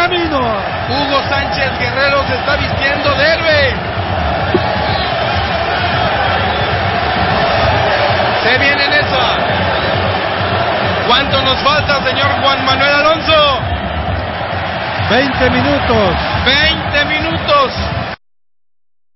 Correcaminos. Hugo Sánchez Guerrero se está vistiendo de héroe. Se viene en esa. ¿Cuánto nos falta, señor Juan Manuel Alonso? 20 minutos. 20 minutos.